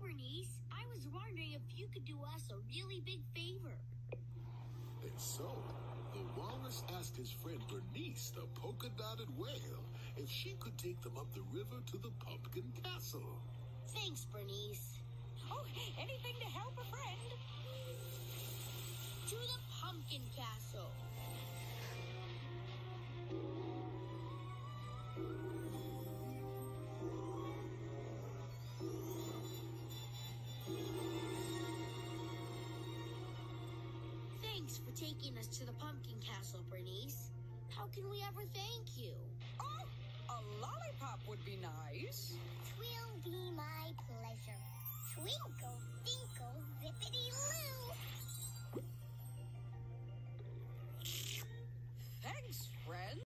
Bernice. I was wondering if you could do us a really big favor. And so, the walrus asked his friend Bernice, the polka dotted whale, if she could take them up the river to the pumpkin castle. Thanks, Bernice. Oh, anything to help a friend. To the pumpkin castle. Thanks for taking us to the pumpkin castle, Bernice. How can we ever thank you? Oh, a lollipop would be nice. Twill be my pleasure. Twinkle, dinkle, zippity loo. Thanks, friend.